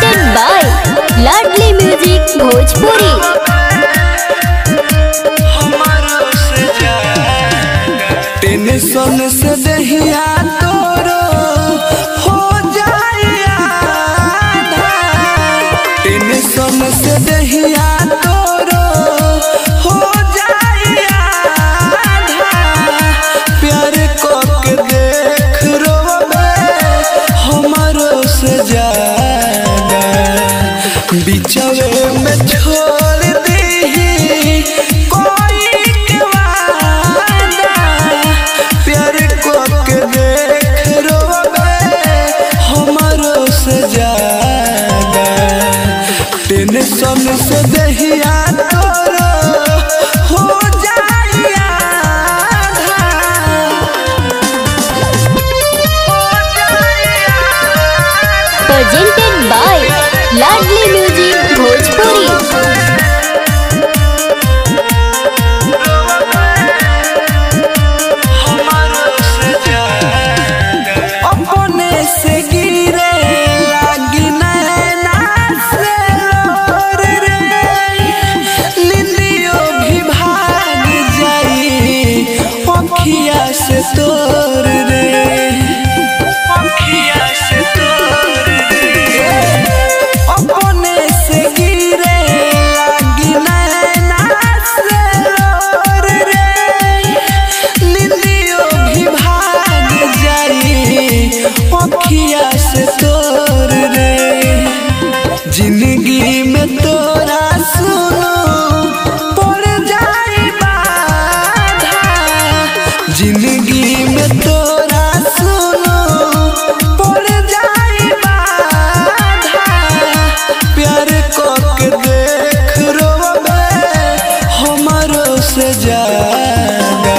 presented by Ladli Music, Bhojpuri. Tension से दहिया तोरो हो जाए टेंशन से दहिया तोरो हो जाए प्यार को के देख रो हमरो से जाए बिचवे में छोड़ दे। कोई वादा प्यार को के देख रोबे हमरो से ज़्यादा टेंशन से दहिया तोरो। से जाएगा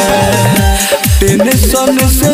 टेंशन से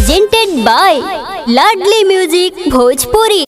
presented by Ladli music Bhojpuri